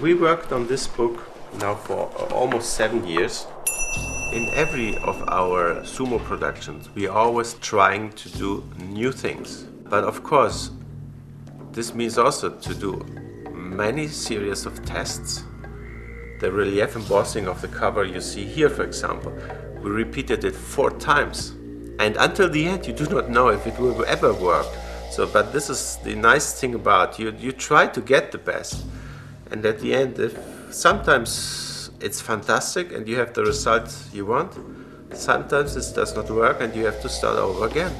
We worked on this book now for uh, almost seven years. In every of our sumo productions, we are always trying to do new things. But of course, this means also to do many series of tests. The relief embossing of the cover you see here, for example, we repeated it four times. And until the end, you do not know if it will ever work. So, but this is the nice thing about you. You try to get the best, and at the end, if sometimes it's fantastic and you have the result you want, sometimes it does not work and you have to start over again,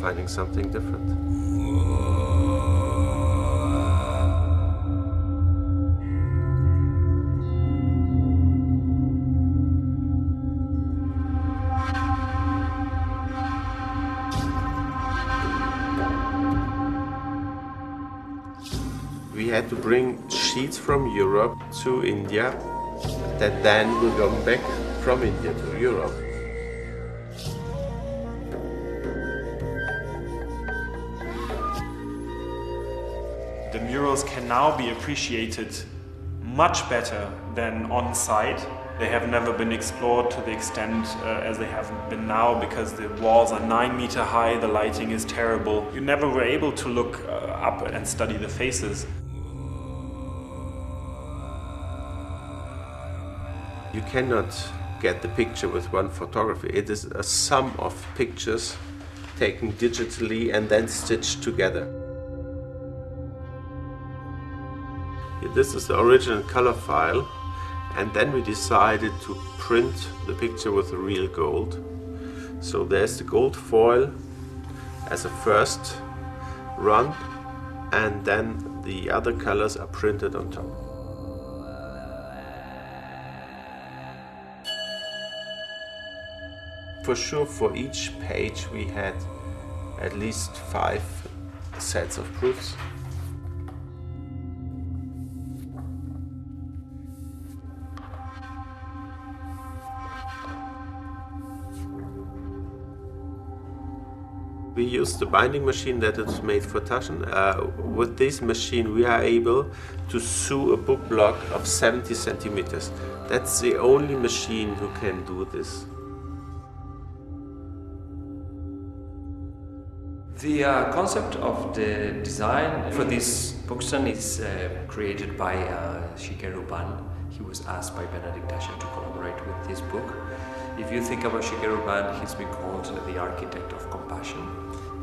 finding something different. Had to bring sheets from Europe to India that then will come back from India to Europe. The murals can now be appreciated much better than on site. They have never been explored to the extent uh, as they have been now because the walls are 9 meter high, the lighting is terrible. You never were able to look uh, up and study the faces. You cannot get the picture with one photography. It is a sum of pictures taken digitally and then stitched together. This is the original color file and then we decided to print the picture with real gold. So there's the gold foil as a first run and then the other colors are printed on top. For sure for each page we had at least five sets of proofs. We use the binding machine that is made for Taschen. Uh, with this machine we are able to sew a book block of 70 centimeters. That's the only machine who can do this. The uh, concept of the design for this bookstand is uh, created by uh, Shigeru Ban. He was asked by Benedikt Taschen to collaborate with this book. If you think about Shigeru Ban, he's been called the architect of compassion,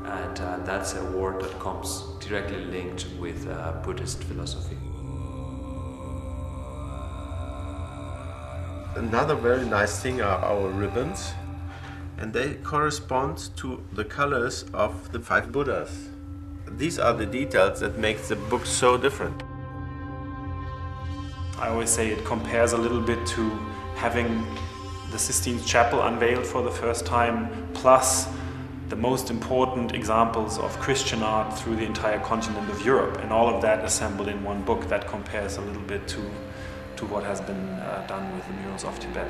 and uh, that's a word that comes directly linked with uh, Buddhist philosophy. Another very nice thing are our ribbons and they correspond to the colors of the five Buddhas. These are the details that make the book so different. I always say it compares a little bit to having the Sistine Chapel unveiled for the first time, plus the most important examples of Christian art through the entire continent of Europe, and all of that assembled in one book that compares a little bit to, to what has been uh, done with the murals of Tibet.